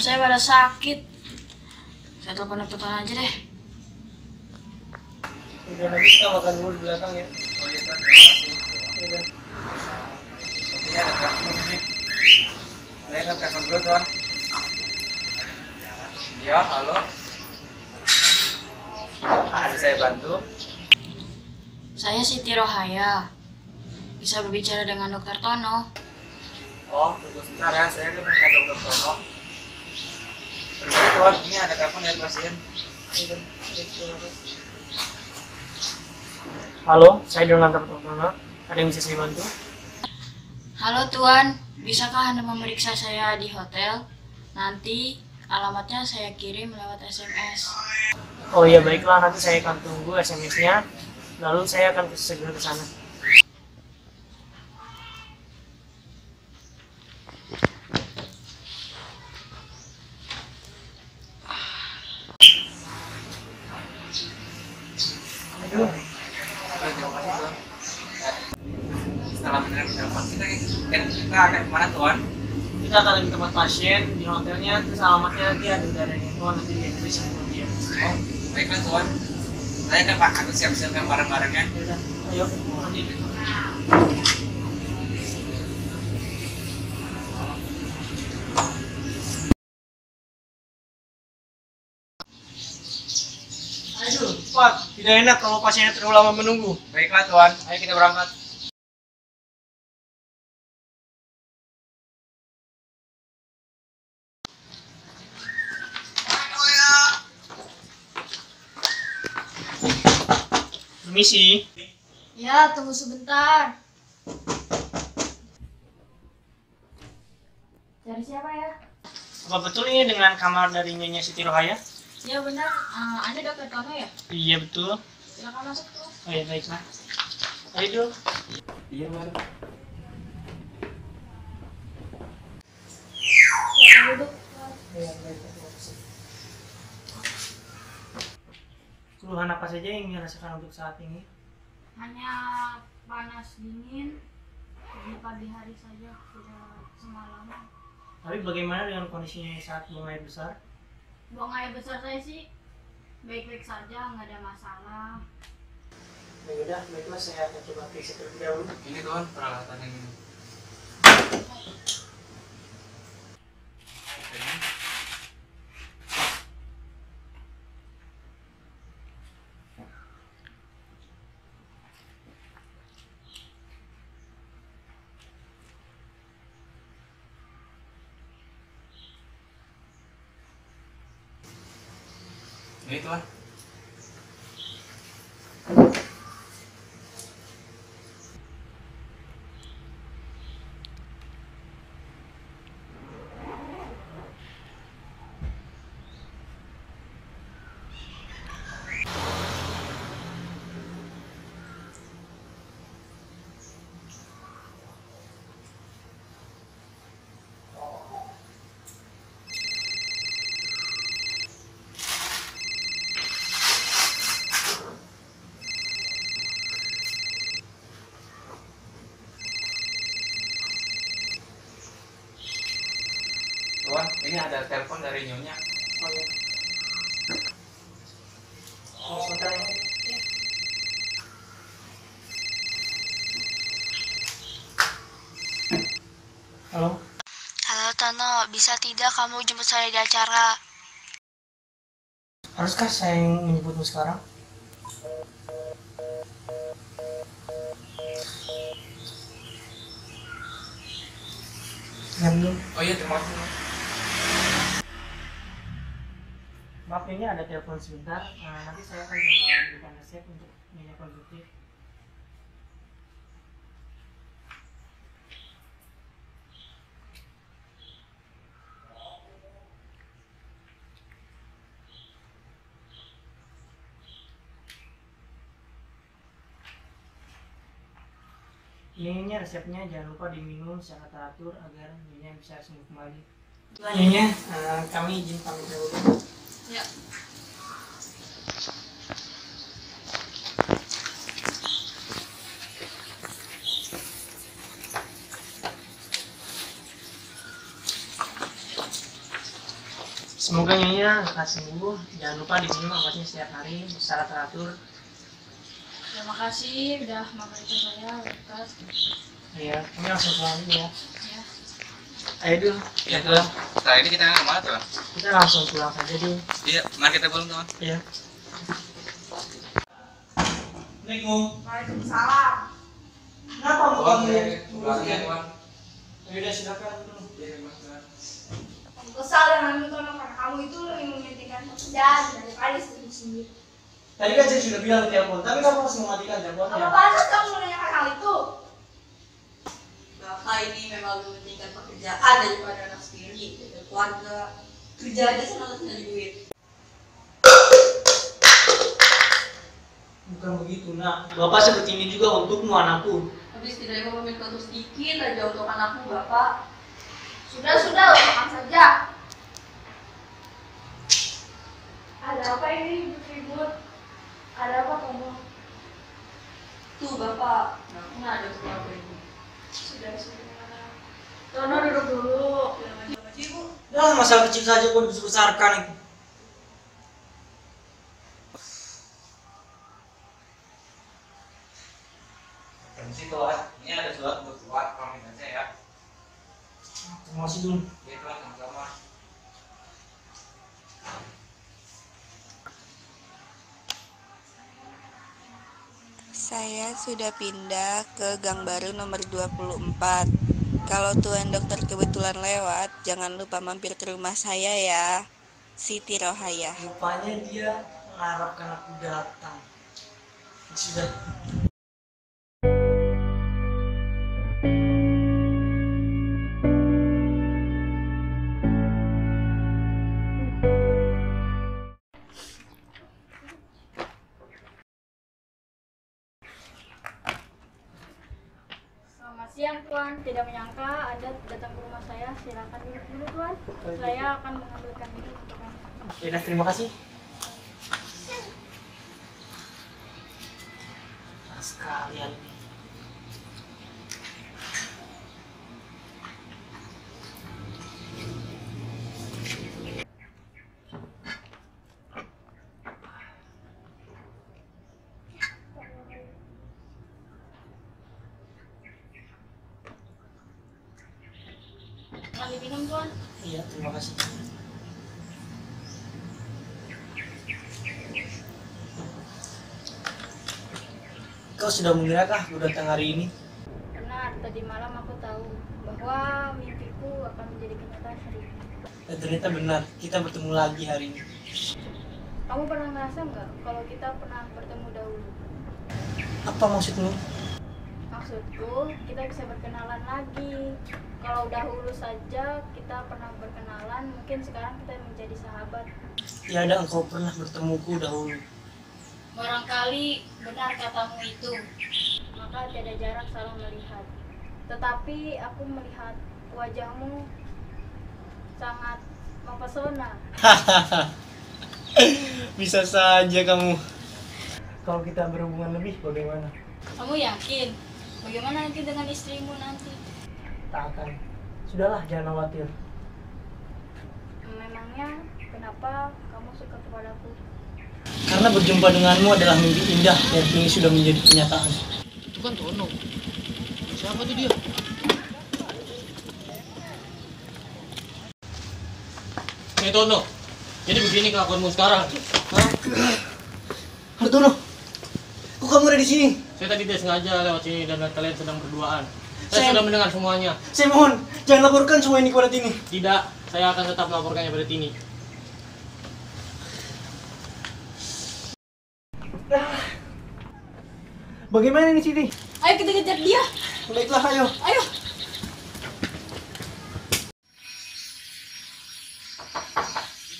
sakit. Saya telepon dokter aja deh. Udah nanti kita makan dulu di belakang ya. Udah. Sepertinya ada telepon nih. Saya akan telepon dulu Tuan. Ya, halo. Ada saya bantu. Saya Siti Rohaya. Bisa berbicara dengan dokter Tono. Oh, tunggu sebentar ya, saya minta dokter Tono. Tuan, ini ada telepon dari pasien. Halo, saya dengan Dr. Tono. Ada yang bisa saya bantu? Halo Tuan, bisakah Anda memeriksa saya di hotel? Nanti alamatnya saya kirim lewat SMS. Oh iya baiklah, nanti saya akan tunggu SMS-nya. Lalu saya akan segera ke sana. Aduh, Oke, terima kasih Tuan. Setelah menerima telepon kita, kan kita akan ke mana Tuan? kita akan ke tempat pasien di hotelnya, terus alamatnya nanti ada udaranya. Oh nanti dia bisa dia. Oh, baiklah Tuan. Saya akan pak aku siap-siapkan barang-barangnya. Yaudah, ayo. Aduh, Pak, tidak enak kalau pasiennya terlalu lama menunggu. Baiklah Tuan, ayo kita berangkat. Permisi. Ya, tunggu sebentar. Cari siapa ya? Apa betul ini dengan kamar dari Nyonya Siti Rohaya? Ya benar, Eh, Anda dokter Tono ya? Iya betul. Silakan masuk tuh. Oh iya baiklah. Ayo dulu. Iya, Tuan. Silakan duduk. Keluhan apa saja yang dirasakan untuk saat ini? Hanya panas dingin di pagi hari saja, tidak semalaman. Tapi bagaimana dengan kondisinya saat buang air besar? Buang air besar saya sih baik-baik saja, nggak ada masalah. Ya udah, baiklah saya akan coba periksa terlebih dahulu. Ini Tuan, peralatan yang ini. Ini Tuan. Tuan, ini ada telepon dari Nyonya. Oh iya. Oh, sebentar ya. Halo, Halo Tono, bisa tidak kamu jemput saya di acara? haruskah saya yang menyebutmu sekarang? Ya belum. Oh iya, terima kasih. Maaf ini ada telepon sebentar. Nah, nanti saya akan coba berikan resep untuk minyak konsumtif. Ininya resepnya jangan lupa diminum secara teratur agar minyak bisa sembuh kembali. Selanjutnya eh, kami izin pamit dulu. Ya. Semoga nyonya lekas sembuh. Jangan lupa diminum obatnya setiap hari secara teratur. Terima kasih udah memeriksa saya, Lukas. Ya, kami langsung pulang dulu ya. Ya. Ayo dulu. Ya tuh. Setelah ini kita ke mana tuh? Kita langsung pulang saja dulu. Iya, mari kita pulang tuh. Ya. Assalamualaikum. Waalaikumsalam. Kenapa mau kamu? pulangnya tuan. Ya udah silakan. Iya, Mas, kesal dengan itu karena kamu itu lebih mementingkan pekerjaan daripada istrimu sendiri. Tadi kan saya sudah bilang di telepon, tapi kamu harus mematikan teleponnya. Apa pantas kamu menanyakan hal itu? Bapak ini memang lebih mementingkan pekerjaan daripada anak sendiri dan keluarga. Kerja aja senang cari duit. Bukan begitu, nak. Bapak seperti ini juga untukmu, anakku. Tapi setidaknya bapak minta untuk sedikit aja untuk anakku, Bapak. Sudah sudah lupakan saja. Ada apa ini ribut? Ada apa kamu? Tuh, Bapak. Aku nggak ada untuk apa ini. Sudah sudah. Tono duduk dulu. Ibu, Dah, masalah kecil saja kok dibesar-besarkan itu. Permisi tuan. Ini ada surat untuk tuan. Pamit aja ya. Terima kasih dulu. Iya tuan, sama-sama. Saya sudah pindah ke gang baru nomor 24. Kalau tuan dokter kebetulan lewat, jangan lupa mampir ke rumah saya ya. Siti Rohaya. Rupanya dia mengharapkan aku datang. Sudah. Tuan, tidak menyangka Anda datang ke rumah saya. Silakan duduk dulu Tuan. Saya akan mengambilkan minum untuk. Ya terima kasih. Sekalian ini. Akan diminum Tuan. Iya, terima kasih. Kau sudah mengirakah aku datang hari ini? Benar, tadi malam aku tahu bahwa mimpiku akan menjadi kenyataan hari ini. Dan ternyata benar, kita bertemu lagi hari ini. Kamu pernah ngerasa nggak kalau kita pernah bertemu dahulu? Apa maksudmu? Maksudku, kita bisa berkenalan lagi. Kalau dahulu saja kita pernah berkenalan, mungkin sekarang kita menjadi sahabat. Tiada engkau pernah bertemuku dahulu. Barangkali benar katamu itu, maka tiada jarak salah melihat. Tetapi aku melihat wajahmu sangat mempesona. Bisa saja kamu. Kalau kita berhubungan lebih, bagaimana? Kamu yakin? Bagaimana nanti dengan istrimu nanti? Tak akan. Sudahlah, jangan khawatir. Memangnya kenapa kamu suka kepadaku? Karena berjumpa denganmu adalah mimpi indah dan kini sudah menjadi kenyataan. Itu kan Tono. Siapa tuh dia? Nih Tono. Jadi begini kelakuanmu sekarang. Hah? Hartono, kok kamu ada di sini? Saya tadi tidak sengaja lewat sini dan kalian sedang berduaan. Saya Saya- sudah mendengar semuanya. Saya mohon, jangan laporkan semua ini kepada Tini. Tidak, saya akan tetap melaporkannya pada Tini. Bagaimana ini Siti? Ayo kita kejar dia! Baiklah, ayo. Ayo!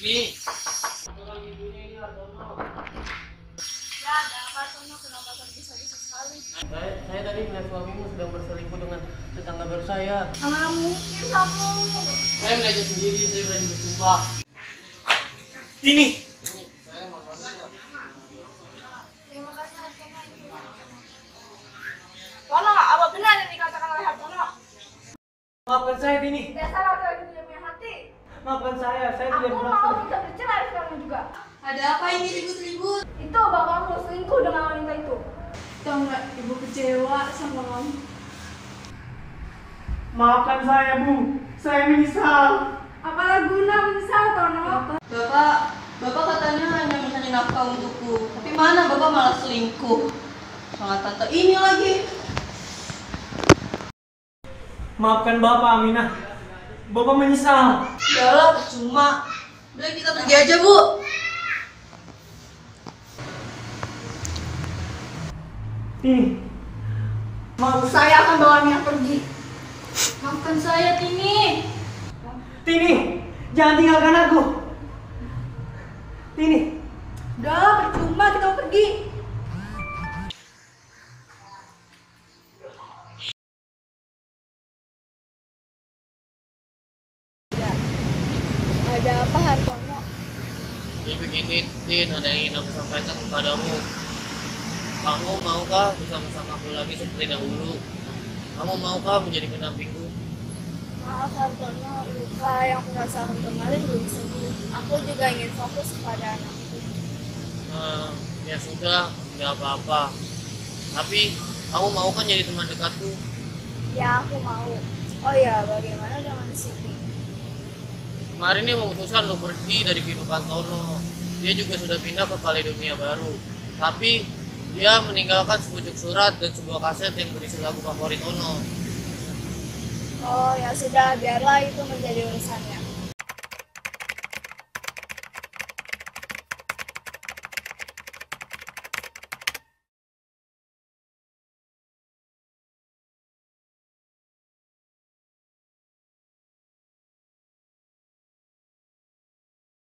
Ini. Saya, tadi melihat suamimu sedang berselingkuh dengan tetangga baru saya. Mana mungkin kamu? Saya melihatnya sendiri, saya berani bersumpah. Tini, Terima kasih Hartono. Tono, apa benar yang dikatakan oleh Hartono? maafkan saya Tini. Dasar laki-laki tidak punya hati. maafkan saya, saya Aku tidak mau bermaksud. kita bercerai sekarang juga. Ada apa ini ribut-ribut? Itu bapakmu selingkuh dengan Tahu nggak, ibu kecewa sama kamu. Maafkan saya, Bu. Saya menyesal. Apalah guna menyesal, Tono? Bapak, bapak katanya hanya mencari nafkah untukku. Tapi mana bapak malah selingkuh. Sama tante ini lagi. Maafkan Bapak, Aminah. Bapak menyesal. Udahlah, percuma. Udah kita pergi aja, Bu. Tini, maaf. Saya akan bawa Mina pergi. Maafkan saya, Tini. Tini, jangan tinggalkan aku. Tini, Udahlah, percuma kita mau pergi. Ada apa, Hartono? Jadi begini, Tin, ada yang ingin aku sampaikan kepadamu. Kamu maukah bersama-sama aku lagi seperti dahulu? Kamu maukah menjadi pendampingku? Maaf, Hartono. Luka yang aku rasakan kemarin belum sembuh. Aku juga ingin fokus kepada anakku. Nah, ya sudah, nggak apa-apa. Tapi kamu mau kan jadi teman dekatku? Ya, aku mau. Oh ya, bagaimana dengan Siti? Kemarin dia memutuskan untuk pergi dari kehidupan Tono. Dia juga sudah pindah ke Kaledonia baru. Tapi dia meninggalkan sepucuk surat dan sebuah kaset yang berisi lagu favorit Tono. Oh ya sudah, biarlah itu menjadi urusannya.